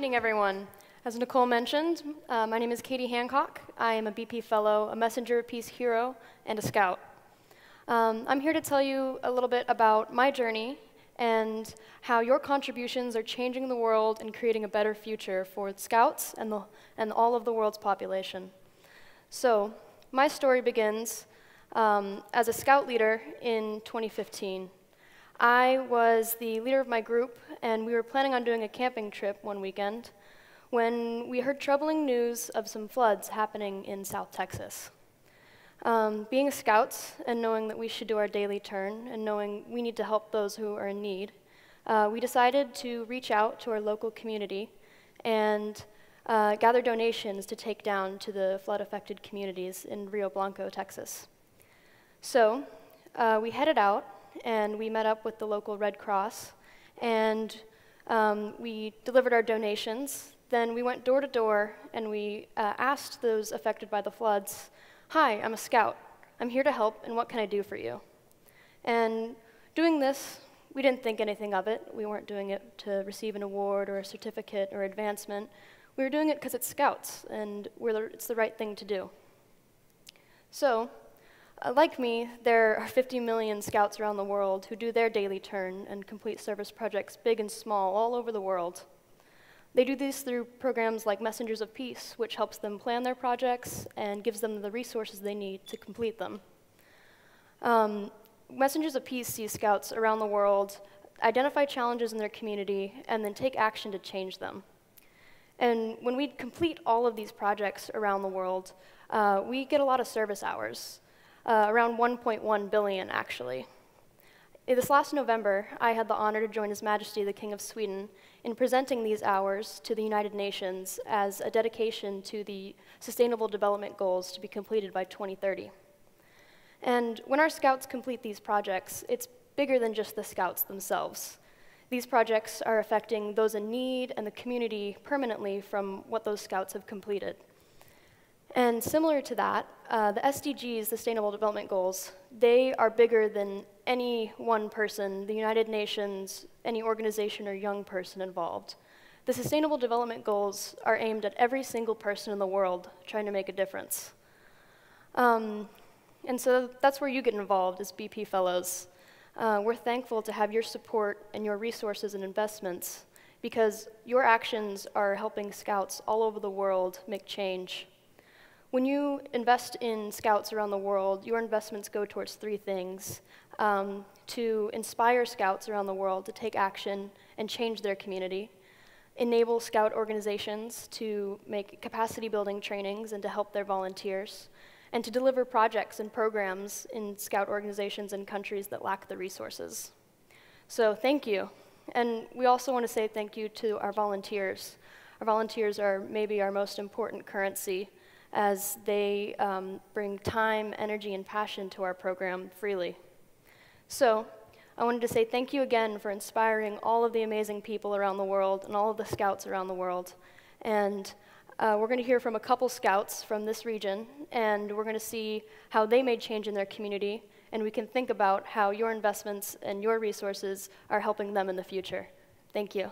everyone. As Nicole mentioned, uh, my name is Katie Hancock. I am a BP Fellow, a Messenger of Peace hero, and a Scout. Um, I'm here to tell you a little bit about my journey and how your contributions are changing the world and creating a better future for Scouts and, the, and all of the world's population. So, my story begins um, as a Scout leader in 2015. I was the leader of my group, and we were planning on doing a camping trip one weekend when we heard troubling news of some floods happening in South Texas. Um, being scouts and knowing that we should do our daily turn and knowing we need to help those who are in need, uh, we decided to reach out to our local community and uh, gather donations to take down to the flood affected communities in Rio Blanco, Texas. So uh, we headed out and we met up with the local Red Cross, and um, we delivered our donations. Then we went door to door and we uh, asked those affected by the floods, Hi, I'm a scout. I'm here to help, and what can I do for you? And doing this, we didn't think anything of it. We weren't doing it to receive an award or a certificate or advancement. We were doing it because it's scouts, and it's the right thing to do. So, like me, there are 50 million scouts around the world who do their daily turn and complete service projects, big and small, all over the world. They do these through programs like Messengers of Peace, which helps them plan their projects and gives them the resources they need to complete them. Um, Messengers of Peace see scouts around the world identify challenges in their community and then take action to change them. And when we complete all of these projects around the world, uh, we get a lot of service hours uh, around 1.1 billion, actually. This last November, I had the honor to join His Majesty the King of Sweden in presenting these hours to the United Nations as a dedication to the Sustainable Development Goals to be completed by 2030. And when our scouts complete these projects, it's bigger than just the scouts themselves. These projects are affecting those in need and the community permanently from what those scouts have completed. And similar to that, uh, the SDGs, Sustainable Development Goals, they are bigger than any one person, the United Nations, any organization or young person involved. The Sustainable Development Goals are aimed at every single person in the world trying to make a difference. Um, and so that's where you get involved as BP Fellows. Uh, we're thankful to have your support and your resources and investments because your actions are helping scouts all over the world make change. When you invest in scouts around the world, your investments go towards three things um, to inspire scouts around the world to take action and change their community, enable scout organizations to make capacity building trainings and to help their volunteers, and to deliver projects and programs in scout organizations in countries that lack the resources. So, thank you. And we also want to say thank you to our volunteers. Our volunteers are maybe our most important currency as they um, bring time, energy, and passion to our program freely. So, I wanted to say thank you again for inspiring all of the amazing people around the world and all of the scouts around the world. And uh, we're going to hear from a couple scouts from this region, and we're going to see how they made change in their community, and we can think about how your investments and your resources are helping them in the future. Thank you.